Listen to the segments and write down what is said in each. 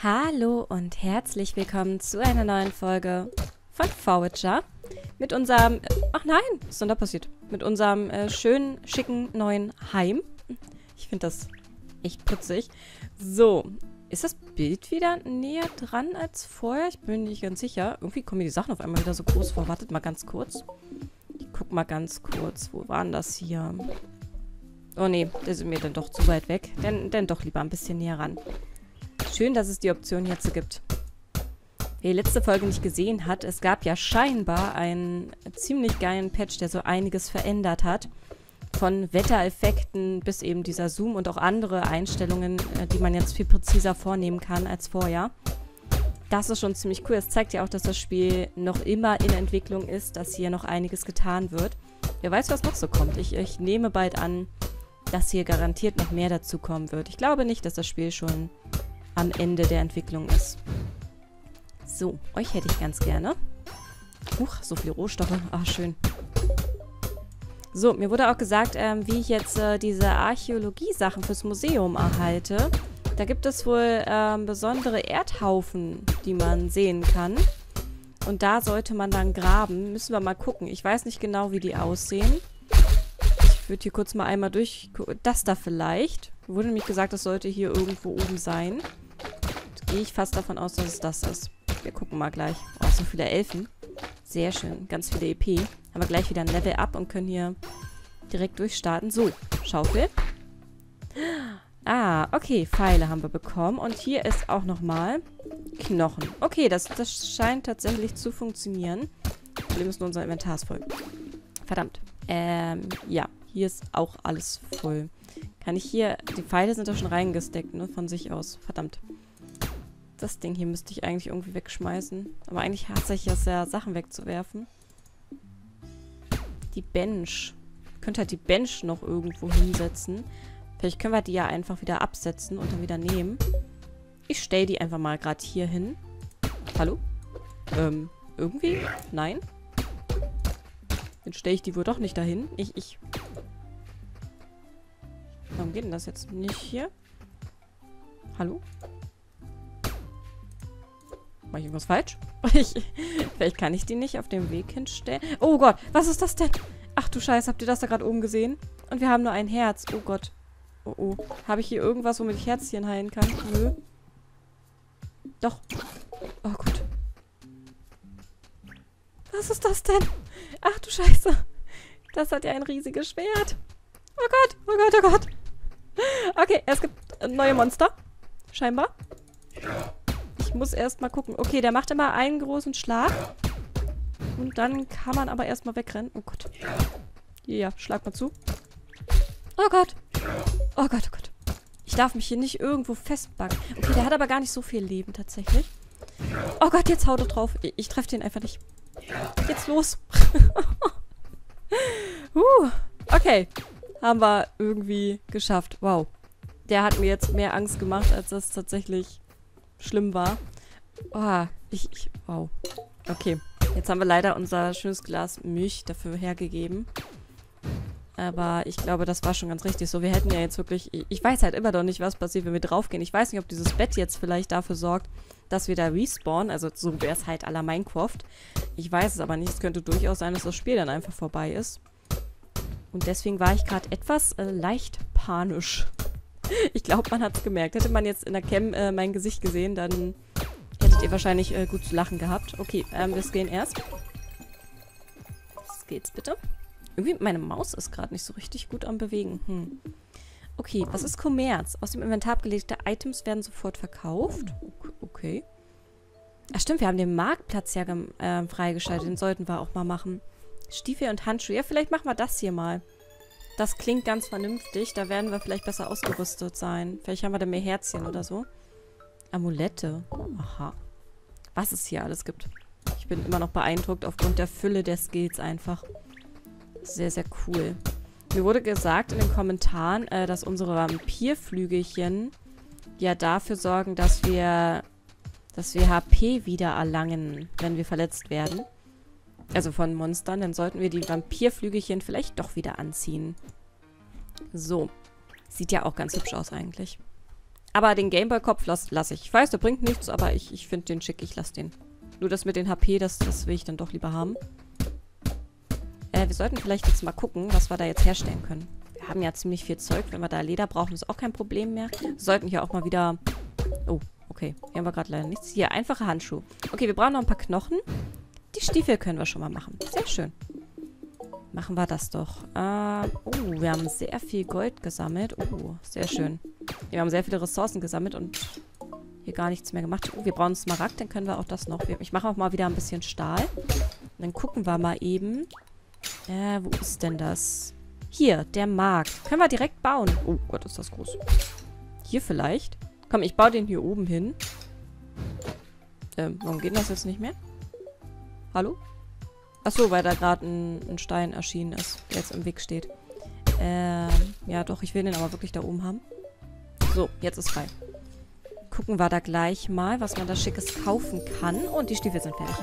Hallo und herzlich willkommen zu einer neuen Folge von Forwitcher mit unserem, ach nein, was ist denn da passiert? Mit unserem äh, schönen, schicken neuen Heim. Ich finde das echt putzig. So, ist das Bild wieder näher dran als vorher? Ich bin nicht ganz sicher. Irgendwie kommen mir die Sachen auf einmal wieder so groß vor. Wartet mal ganz kurz. Ich guck mal ganz kurz. Wo waren das hier? Oh nee, das ist mir dann doch zu weit weg. Dann, dann doch lieber ein bisschen näher ran. Schön, dass es die Option hierzu gibt. Wer die letzte Folge nicht gesehen hat, es gab ja scheinbar einen ziemlich geilen Patch, der so einiges verändert hat. Von Wettereffekten bis eben dieser Zoom und auch andere Einstellungen, äh, die man jetzt viel präziser vornehmen kann als vorher. Das ist schon ziemlich cool. Es zeigt ja auch, dass das Spiel noch immer in Entwicklung ist, dass hier noch einiges getan wird. Wer weiß, was noch so kommt. Ich, ich nehme bald an, dass hier garantiert noch mehr dazu kommen wird. Ich glaube nicht, dass das Spiel schon am Ende der Entwicklung ist. So, euch hätte ich ganz gerne. Huch, so viele Rohstoffe. Ah, schön. So, mir wurde auch gesagt, ähm, wie ich jetzt äh, diese Archäologie-Sachen fürs Museum erhalte. Da gibt es wohl ähm, besondere Erdhaufen, die man sehen kann. Und da sollte man dann graben. Müssen wir mal gucken. Ich weiß nicht genau, wie die aussehen. Ich würde hier kurz mal einmal durch... Das da vielleicht. Wurde nämlich gesagt, das sollte hier irgendwo oben sein gehe ich fast davon aus, dass es das ist. Wir gucken mal gleich. Oh, so viele Elfen. Sehr schön. Ganz viele EP. Haben wir gleich wieder ein Level up und können hier direkt durchstarten. So, Schaufel. Ah, okay. Pfeile haben wir bekommen. Und hier ist auch nochmal Knochen. Okay, das, das scheint tatsächlich zu funktionieren. Problem ist nur unser Inventar ist voll. Verdammt. Ähm, ja. Hier ist auch alles voll. Kann ich hier... Die Pfeile sind da schon reingesteckt, ne? Von sich aus. Verdammt. Das Ding hier müsste ich eigentlich irgendwie wegschmeißen. Aber eigentlich hasse ich es ja, Sachen wegzuwerfen. Die Bench. Könnte halt die Bench noch irgendwo hinsetzen. Vielleicht können wir die ja einfach wieder absetzen und dann wieder nehmen. Ich stelle die einfach mal gerade hier hin. Hallo? Ähm, irgendwie? Nein? Dann stelle ich die wohl doch nicht dahin. Ich, ich... Warum geht denn das jetzt nicht hier? Hallo? Mach ich irgendwas falsch? Ich, vielleicht kann ich die nicht auf dem Weg hinstellen. Oh Gott, was ist das denn? Ach du Scheiße, habt ihr das da gerade oben gesehen? Und wir haben nur ein Herz. Oh Gott. Oh oh. Habe ich hier irgendwas, womit ich Herzchen heilen kann? Nö. Doch. Oh gut. Was ist das denn? Ach du Scheiße. Das hat ja ein riesiges Schwert. Oh Gott, oh Gott, oh Gott. Okay, es gibt neue Monster. Scheinbar. Ich muss erst mal gucken. Okay, der macht immer einen großen Schlag. Und dann kann man aber erstmal wegrennen. Oh Gott. Ja, schlag mal zu. Oh Gott. Oh Gott, oh Gott. Ich darf mich hier nicht irgendwo festbacken. Okay, der hat aber gar nicht so viel Leben tatsächlich. Oh Gott, jetzt haut er drauf. Ich, ich treffe den einfach nicht. Jetzt los. uh, okay. Haben wir irgendwie geschafft. Wow. Der hat mir jetzt mehr Angst gemacht, als das tatsächlich schlimm war. Oh, ich, ich, wow. Okay, jetzt haben wir leider unser schönes Glas Milch dafür hergegeben. Aber ich glaube, das war schon ganz richtig so. Wir hätten ja jetzt wirklich... Ich weiß halt immer noch nicht, was passiert, wenn wir draufgehen. Ich weiß nicht, ob dieses Bett jetzt vielleicht dafür sorgt, dass wir da respawnen. Also so wäre es halt aller Minecraft. Ich weiß es aber nicht. Es könnte durchaus sein, dass das Spiel dann einfach vorbei ist. Und deswegen war ich gerade etwas äh, leicht panisch. Ich glaube, man hat es gemerkt. Hätte man jetzt in der Cam äh, mein Gesicht gesehen, dann hättet ihr wahrscheinlich äh, gut zu lachen gehabt. Okay, ähm, wir gehen erst. Was geht's bitte? Irgendwie, meine Maus ist gerade nicht so richtig gut am Bewegen. Hm. Okay, was ist Kommerz? Aus dem Inventar abgelegte Items werden sofort verkauft. Okay. Ach stimmt, wir haben den Marktplatz ja äh, freigeschaltet. Den sollten wir auch mal machen. Stiefel und Handschuhe. Ja, vielleicht machen wir das hier mal. Das klingt ganz vernünftig. Da werden wir vielleicht besser ausgerüstet sein. Vielleicht haben wir da mehr Herzchen oder so. Amulette. Aha. Was es hier alles gibt. Ich bin immer noch beeindruckt aufgrund der Fülle der Skills einfach. Sehr, sehr cool. Mir wurde gesagt in den Kommentaren, äh, dass unsere Vampirflügelchen ja dafür sorgen, dass wir, dass wir HP wieder erlangen, wenn wir verletzt werden also von Monstern, dann sollten wir die Vampirflügelchen vielleicht doch wieder anziehen. So. Sieht ja auch ganz hübsch aus eigentlich. Aber den Gameboy-Kopf lasse lass ich. Ich weiß, der bringt nichts, aber ich, ich finde den schick. Ich lasse den. Nur das mit den HP, das, das will ich dann doch lieber haben. Äh, wir sollten vielleicht jetzt mal gucken, was wir da jetzt herstellen können. Wir haben ja ziemlich viel Zeug. Wenn wir da Leder brauchen, ist auch kein Problem mehr. Wir sollten hier auch mal wieder... Oh, okay. Hier haben wir gerade leider nichts. Hier, einfache Handschuhe. Okay, wir brauchen noch ein paar Knochen. Die Stiefel können wir schon mal machen. Sehr schön. Machen wir das doch. Äh, oh, wir haben sehr viel Gold gesammelt. Oh, sehr schön. Wir haben sehr viele Ressourcen gesammelt und hier gar nichts mehr gemacht. Oh, wir brauchen Smaragd, dann können wir auch das noch. Ich mache auch mal wieder ein bisschen Stahl. Und dann gucken wir mal eben. Äh, wo ist denn das? Hier, der Markt. Können wir direkt bauen. Oh Gott, ist das groß. Hier vielleicht? Komm, ich baue den hier oben hin. Ähm, warum geht das jetzt nicht mehr? Hallo? Achso, weil da gerade ein, ein, Stein erschienen ist, der jetzt im Weg steht. Ähm, ja doch, ich will den aber wirklich da oben haben. So, jetzt ist frei. Gucken wir da gleich mal, was man da Schickes kaufen kann. Und die Stiefel sind fertig.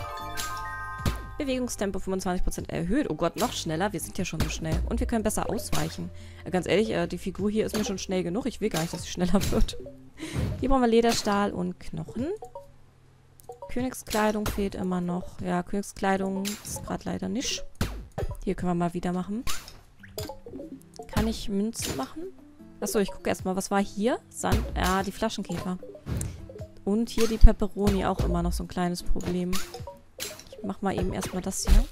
Bewegungstempo 25% erhöht. Oh Gott, noch schneller. Wir sind ja schon so schnell. Und wir können besser ausweichen. Äh, ganz ehrlich, äh, die Figur hier ist mir schon schnell genug. Ich will gar nicht, dass sie schneller wird. Hier brauchen wir Lederstahl und Knochen. Königskleidung fehlt immer noch. Ja, Königskleidung ist gerade leider nicht. Hier können wir mal wieder machen. Kann ich Münzen machen? Achso, ich gucke erstmal, was war hier? Sand. Ja, die Flaschenkäfer. Und hier die Peperoni auch immer noch so ein kleines Problem. Ich mach mal eben erstmal das hier.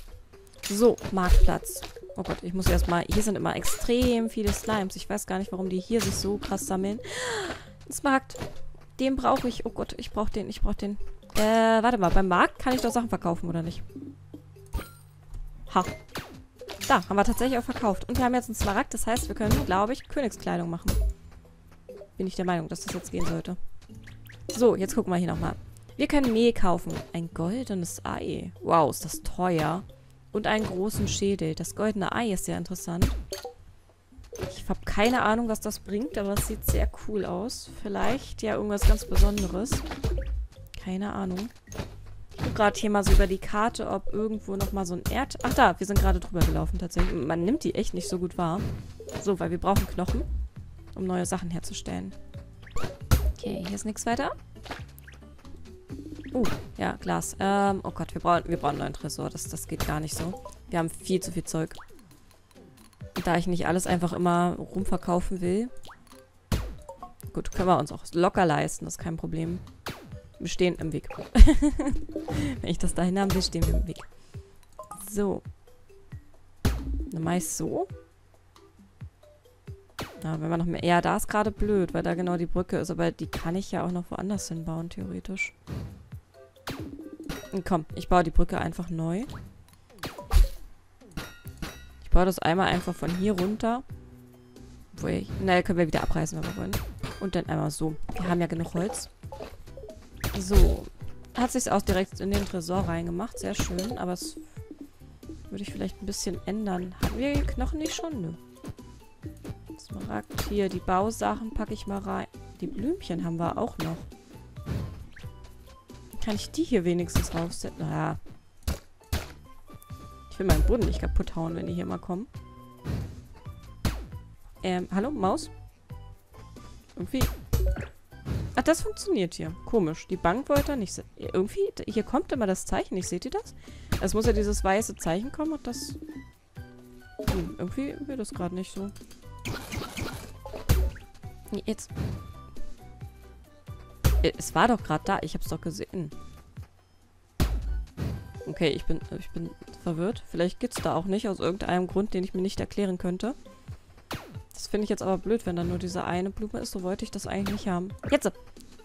So, Marktplatz. Oh Gott, ich muss erstmal... Hier sind immer extrem viele Slimes. Ich weiß gar nicht, warum die hier sich so krass sammeln. Das Markt. Den brauche ich. Oh Gott, ich brauche den, ich brauche den. Äh, warte mal. Beim Markt kann ich doch Sachen verkaufen, oder nicht? Ha. Da, haben wir tatsächlich auch verkauft. Und wir haben jetzt einen Smaragd. Das heißt, wir können, glaube ich, Königskleidung machen. Bin ich der Meinung, dass das jetzt gehen sollte. So, jetzt gucken wir hier nochmal. Wir können Mehl kaufen. Ein goldenes Ei. Wow, ist das teuer. Und einen großen Schädel. Das goldene Ei ist sehr interessant. Ich habe keine Ahnung, was das bringt, aber es sieht sehr cool aus. Vielleicht ja irgendwas ganz Besonderes. Keine Ahnung. Ich gucke gerade hier mal so über die Karte, ob irgendwo nochmal so ein Erd... Ach da, wir sind gerade drüber gelaufen tatsächlich. Man nimmt die echt nicht so gut wahr. So, weil wir brauchen Knochen, um neue Sachen herzustellen. Okay, hier ist nichts weiter. Uh, ja, Glas. Ähm, oh Gott, wir brauchen, wir brauchen einen neuen Tresor. Das, das geht gar nicht so. Wir haben viel zu viel Zeug. Und da ich nicht alles einfach immer rumverkaufen will. Gut, können wir uns auch locker leisten. Das ist kein Problem. Wir stehen im Weg. Wenn ich das dahin haben will, stehen wir im Weg. So. Dann mache ich so. Ja, wenn man noch mehr... Ja, da ist gerade blöd, weil da genau die Brücke ist. Aber die kann ich ja auch noch woanders hinbauen, theoretisch. Und komm, ich baue die Brücke einfach neu. Ich baue das einmal einfach von hier runter. Ich... Na, können wir wieder abreißen, wenn wir wollen. Und dann einmal so. Wir haben ja genug Holz. So. Hat sich auch direkt in den Tresor reingemacht. Sehr schön. Aber es würde ich vielleicht ein bisschen ändern. Haben wir die Knochen nicht schon? Nö. Smaragd. Hier, die Bausachen packe ich mal rein. Die Blümchen haben wir auch noch. Kann ich die hier wenigstens raussetzen? Ah. Ich will meinen Boden nicht kaputt hauen, wenn die hier mal kommen. Ähm, hallo, Maus? Irgendwie Ach, das funktioniert hier. Komisch. Die Bank wollte nicht... Irgendwie, hier kommt immer das Zeichen nicht. Seht ihr das? Es muss ja dieses weiße Zeichen kommen und das... Hm, irgendwie will das gerade nicht so. Jetzt... Es war doch gerade da. Ich hab's doch gesehen. Okay, ich bin, ich bin verwirrt. Vielleicht geht's da auch nicht, aus irgendeinem Grund, den ich mir nicht erklären könnte. Das finde ich jetzt aber blöd, wenn da nur diese eine Blume ist. So wollte ich das eigentlich nicht haben. Jetzt!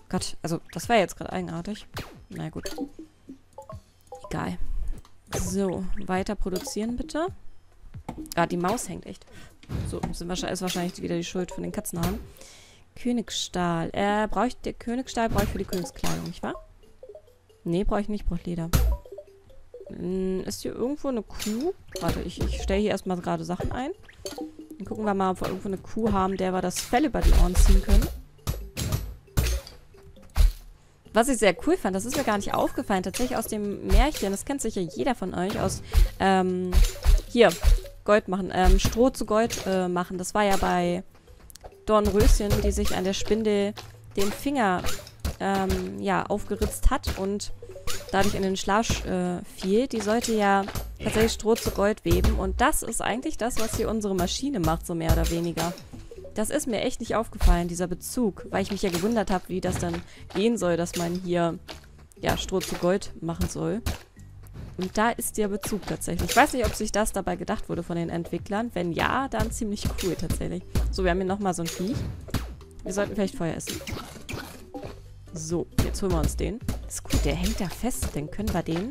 Gott, also das war jetzt gerade eigenartig. Na gut. Egal. So, weiter produzieren bitte. Ah, die Maus hängt echt. So, sind wahrscheinlich, ist wahrscheinlich wieder die Schuld von den Katzenhaaren. Königsstahl. Äh, brauche ich, der Königsstahl brauche ich für die Königskleidung, nicht wahr? Nee, brauche ich nicht, brauche Leder. Hm, ist hier irgendwo eine Kuh? Warte, ich, ich stelle hier erstmal gerade Sachen ein. Dann gucken wir mal, ob wir irgendwo eine Kuh haben, der wir das Fell über die Ohren ziehen können. Was ich sehr cool fand, das ist mir gar nicht aufgefallen, tatsächlich aus dem Märchen, das kennt sicher jeder von euch, aus, ähm, hier, Gold machen, ähm, Stroh zu Gold äh, machen. Das war ja bei Dornröschen, die sich an der Spindel den Finger ähm, ja, aufgeritzt hat und dadurch in den Schlauch äh, fiel, die sollte ja tatsächlich Stroh zu Gold weben. Und das ist eigentlich das, was hier unsere Maschine macht, so mehr oder weniger. Das ist mir echt nicht aufgefallen, dieser Bezug, weil ich mich ja gewundert habe, wie das dann gehen soll, dass man hier ja, Stroh zu Gold machen soll. Und da ist der Bezug tatsächlich. Ich weiß nicht, ob sich das dabei gedacht wurde von den Entwicklern. Wenn ja, dann ziemlich cool tatsächlich. So, wir haben hier nochmal so ein Viech. Wir sollten vielleicht Feuer essen. So, jetzt holen wir uns den. Ist gut, der hängt da fest. Dann können wir den...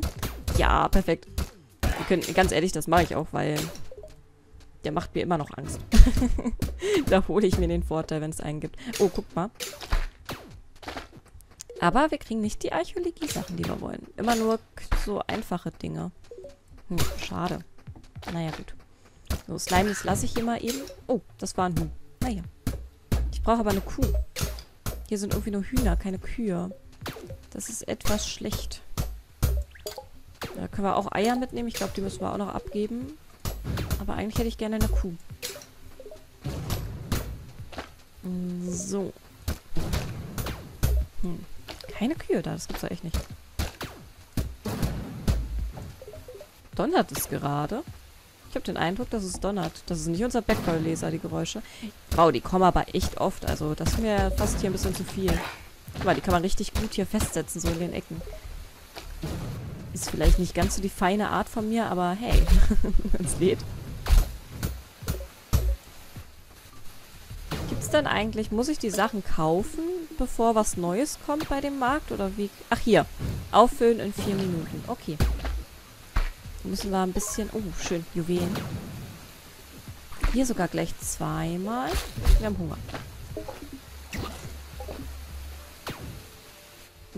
Ja, perfekt. Können, ganz ehrlich, das mache ich auch, weil der macht mir immer noch Angst. da hole ich mir den Vorteil, wenn es einen gibt. Oh, guck mal. Aber wir kriegen nicht die Archäologie-Sachen, die wir wollen. Immer nur so einfache Dinge. Hm, schade. Naja, gut. So, Slimies lasse ich hier mal eben. Oh, das war ein Huhn. Naja. Ich brauche aber eine Kuh. Hier sind irgendwie nur Hühner, keine Kühe. Das ist etwas schlecht. Da können wir auch Eier mitnehmen. Ich glaube, die müssen wir auch noch abgeben. Aber eigentlich hätte ich gerne eine Kuh. So. Hm keine Kühe da. Das gibt's ja echt nicht. Donnert es gerade? Ich habe den Eindruck, dass es donnert. Das ist nicht unser Backball-Leser, die Geräusche. Wow, die kommen aber echt oft. Also das ist mir fast hier ein bisschen zu viel. Guck mal, die kann man richtig gut hier festsetzen, so in den Ecken. Ist vielleicht nicht ganz so die feine Art von mir, aber hey, es lädt. Gibt es denn eigentlich, muss ich die Sachen kaufen, bevor was Neues kommt bei dem Markt? Oder wie? Ach, hier. Auffüllen in vier Minuten. Okay. Müssen wir ein bisschen... Oh, schön. Juwelen. Hier sogar gleich zweimal. Wir haben Hunger.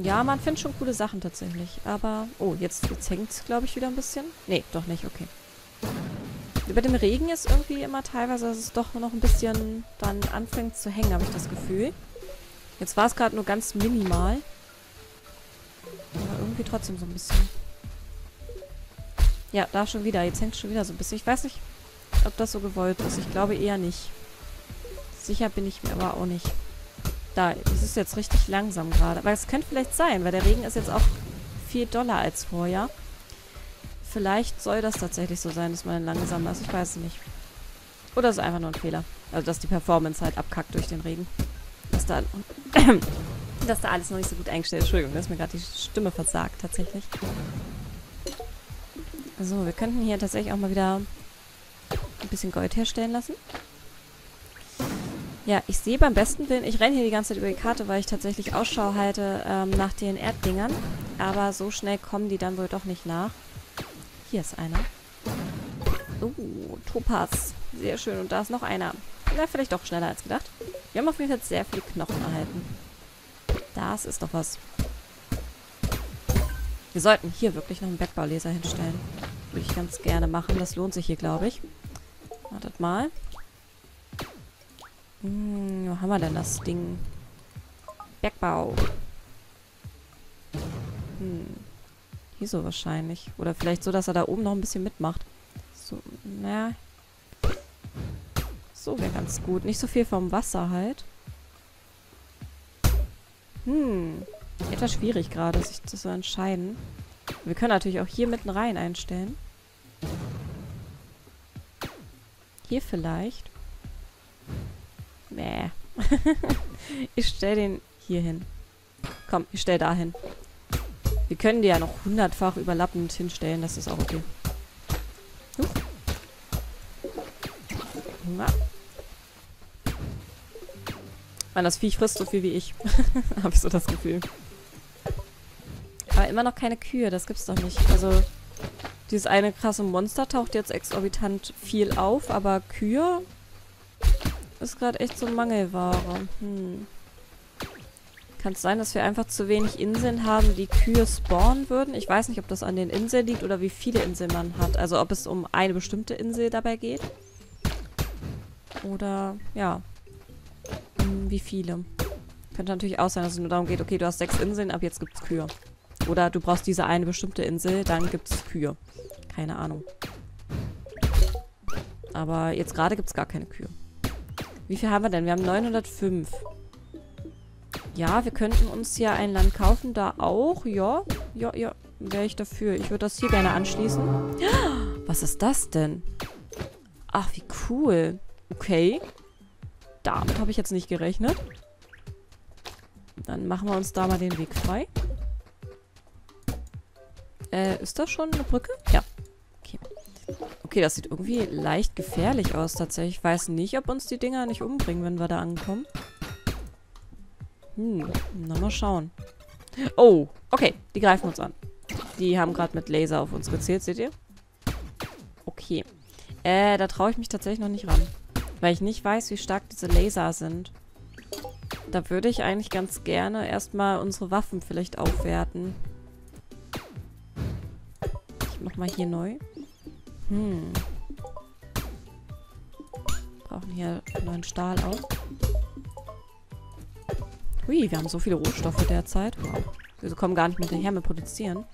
Ja, man findet schon coole Sachen tatsächlich. Aber... Oh, jetzt, jetzt hängt es, glaube ich, wieder ein bisschen. Nee, doch nicht. Okay. Über dem Regen ist irgendwie immer teilweise, dass es doch noch ein bisschen dann anfängt zu hängen, habe ich das Gefühl. Jetzt war es gerade nur ganz minimal. Aber irgendwie trotzdem so ein bisschen. Ja, da schon wieder. Jetzt hängt es schon wieder so ein bisschen. Ich weiß nicht, ob das so gewollt ist. Ich glaube eher nicht. Sicher bin ich mir aber auch nicht. Da, es ist jetzt richtig langsam gerade. Aber es könnte vielleicht sein, weil der Regen ist jetzt auch viel doller als vorher. Vielleicht soll das tatsächlich so sein, dass man langsamer ist. Ich weiß es nicht. Oder ist es einfach nur ein Fehler. Also, dass die Performance halt abkackt durch den Regen dass da, dass da alles noch nicht so gut eingestellt ist. Entschuldigung, dass mir gerade die Stimme versagt, tatsächlich. So, wir könnten hier tatsächlich auch mal wieder ein bisschen Gold herstellen lassen. Ja, ich sehe beim besten Willen, ich renne hier die ganze Zeit über die Karte, weil ich tatsächlich Ausschau halte ähm, nach den Erddingern. Aber so schnell kommen die dann wohl doch nicht nach. Hier ist einer. Oh, Topaz. Sehr schön. Und da ist noch einer. Na, vielleicht doch schneller als gedacht. Wir haben auf jeden Fall sehr viele Knochen erhalten. Das ist doch was. Wir sollten hier wirklich noch einen Bergbauleser hinstellen. Würde ich ganz gerne machen. Das lohnt sich hier, glaube ich. Wartet mal. Hm, wo haben wir denn das Ding? Bergbau. Hm. Hier so wahrscheinlich. Oder vielleicht so, dass er da oben noch ein bisschen mitmacht. So, naja. So wäre ganz gut. Nicht so viel vom Wasser halt. Hm. Etwas schwierig gerade, sich zu entscheiden. Wir können natürlich auch hier mitten rein einstellen. Hier vielleicht. Bäh. ich stelle den hier hin. Komm, ich stelle da hin. Wir können die ja noch hundertfach überlappend hinstellen. Das ist auch okay. Huch. Mann, das Viech frisst so viel wie ich. Habe ich so das Gefühl. Aber immer noch keine Kühe, das gibt's doch nicht. Also, dieses eine krasse Monster taucht jetzt exorbitant viel auf, aber Kühe ist gerade echt so Mangelware. Hm. Kann es sein, dass wir einfach zu wenig Inseln haben, die Kühe spawnen würden? Ich weiß nicht, ob das an den Inseln liegt oder wie viele Inseln man hat. Also ob es um eine bestimmte Insel dabei geht. Oder, ja, wie viele. Könnte natürlich auch sein, dass es nur darum geht, okay, du hast sechs Inseln, ab jetzt gibt es Kühe. Oder du brauchst diese eine bestimmte Insel, dann gibt es Kühe. Keine Ahnung. Aber jetzt gerade gibt es gar keine Kühe. Wie viel haben wir denn? Wir haben 905. Ja, wir könnten uns hier ein Land kaufen. Da auch. Ja, ja, ja. Wäre ich dafür. Ich würde das hier gerne anschließen. Was ist das denn? Ach, wie cool. Okay. Damit habe ich jetzt nicht gerechnet. Dann machen wir uns da mal den Weg frei. Äh, ist das schon eine Brücke? Okay, das sieht irgendwie leicht gefährlich aus tatsächlich. Ich weiß nicht, ob uns die Dinger nicht umbringen, wenn wir da ankommen. Hm, na mal schauen. Oh, okay, die greifen uns an. Die haben gerade mit Laser auf uns gezählt, seht ihr? Okay. Äh, da traue ich mich tatsächlich noch nicht ran. Weil ich nicht weiß, wie stark diese Laser sind. Da würde ich eigentlich ganz gerne erstmal unsere Waffen vielleicht aufwerten. Ich mach mal hier neu. Hm. Brauchen hier neuen Stahl auch. Hui, wir haben so viele Rohstoffe derzeit. Wow. Wir kommen gar nicht mehr hinterher mit Produzieren.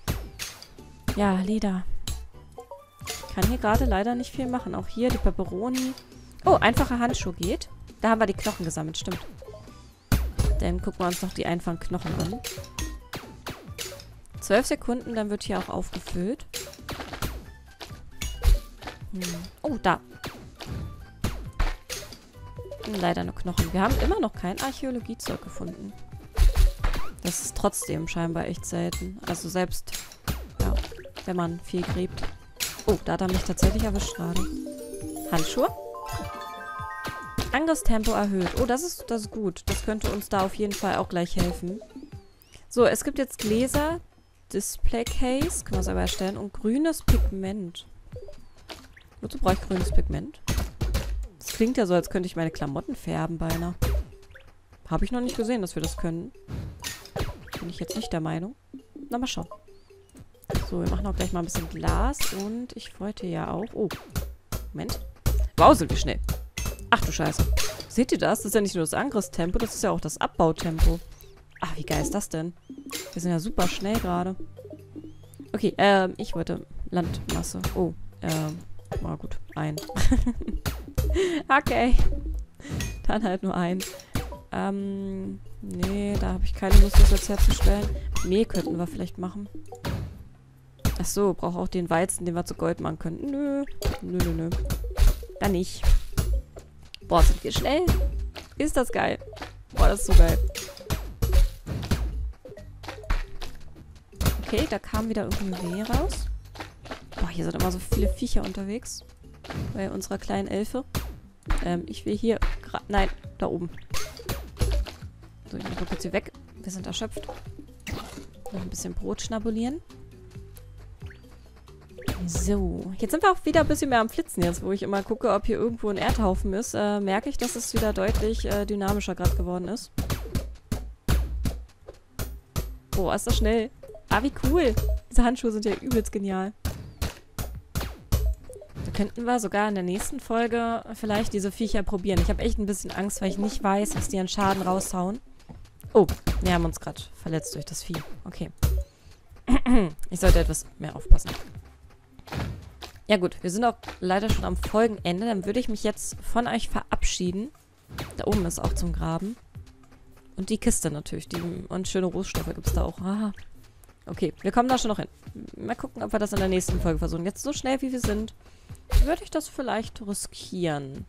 Ja, Leder. Ich kann hier gerade leider nicht viel machen. Auch hier die Peperoni. Oh, einfacher Handschuh geht. Da haben wir die Knochen gesammelt, stimmt. Dann gucken wir uns noch die einfachen Knochen an. Zwölf Sekunden, dann wird hier auch aufgefüllt. Hm. Oh, da. Leider nur Knochen. Wir haben immer noch kein Archäologiezeug gefunden. Das ist trotzdem scheinbar echt selten. Also selbst, ja, wenn man viel gräbt. Oh, da hat er mich tatsächlich erwischt gerade. Handschuhe? Angriffstempo erhöht. Oh, das ist, das ist gut. Das könnte uns da auf jeden Fall auch gleich helfen. So, es gibt jetzt Gläser, Display Case, können wir selber erstellen, und grünes Pigment. Wozu brauche ich grünes Pigment? Das klingt ja so, als könnte ich meine Klamotten färben beinahe. Habe ich noch nicht gesehen, dass wir das können. Bin ich jetzt nicht der Meinung. Na, mal schauen. So, wir machen auch gleich mal ein bisschen Glas. Und ich wollte ja auch... Oh, Moment. Wow, sind wir schnell. Ach du Scheiße. Seht ihr das? Das ist ja nicht nur das Angriffstempo, das ist ja auch das Abbautempo. Ach, wie geil ist das denn? Wir sind ja super schnell gerade. Okay, ähm, ich wollte Landmasse. Oh, ähm, war gut. Ein. okay. Dann halt nur ein. Ähm, nee, da habe ich keine Lust, das jetzt herzustellen. Mehl könnten wir vielleicht machen. Ach so, brauche auch den Weizen, den wir zu Gold machen könnten. Nö. Nö, nö, nö. Dann nicht. Boah, sind wir schnell. Ist das geil. Boah, das ist so geil. Okay, da kam wieder irgendein Weh raus. Hier sind immer so viele Viecher unterwegs. Bei unserer kleinen Elfe. Ähm, ich will hier... Nein, da oben. So, ich mal kurz hier weg. Wir sind erschöpft. Noch ein bisschen Brot schnabulieren. So, jetzt sind wir auch wieder ein bisschen mehr am Flitzen jetzt, wo ich immer gucke, ob hier irgendwo ein Erdhaufen ist. Äh, merke ich, dass es wieder deutlich äh, dynamischer gerade geworden ist. Boah, ist das schnell. Ah, wie cool. Diese Handschuhe sind ja übelst genial. Könnten wir sogar in der nächsten Folge vielleicht diese Viecher probieren. Ich habe echt ein bisschen Angst, weil ich nicht weiß, was die an Schaden raushauen. Oh, wir haben uns gerade verletzt durch das Vieh. Okay. Ich sollte etwas mehr aufpassen. Ja gut, wir sind auch leider schon am Folgenende. Dann würde ich mich jetzt von euch verabschieden. Da oben ist auch zum Graben. Und die Kiste natürlich. Die, und schöne Rohstoffe gibt es da auch. Aha. Okay, wir kommen da schon noch hin. Mal gucken, ob wir das in der nächsten Folge versuchen. Jetzt so schnell, wie wir sind, würde ich das vielleicht riskieren.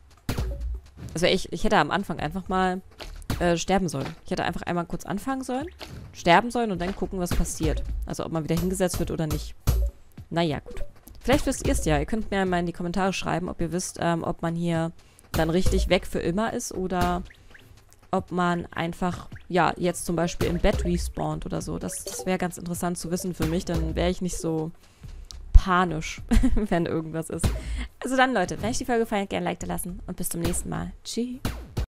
Also ich, ich hätte am Anfang einfach mal äh, sterben sollen. Ich hätte einfach einmal kurz anfangen sollen, sterben sollen und dann gucken, was passiert. Also ob man wieder hingesetzt wird oder nicht. Naja, gut. Vielleicht wisst ihr es ja. Ihr könnt mir mal in die Kommentare schreiben, ob ihr wisst, ähm, ob man hier dann richtig weg für immer ist oder ob man einfach, ja, jetzt zum Beispiel im Bett respawnt oder so. Das, das wäre ganz interessant zu wissen für mich. Dann wäre ich nicht so panisch, wenn irgendwas ist. Also dann, Leute, wenn euch die Folge gefallen hat, gerne ein Like da lassen und bis zum nächsten Mal. Tschüss.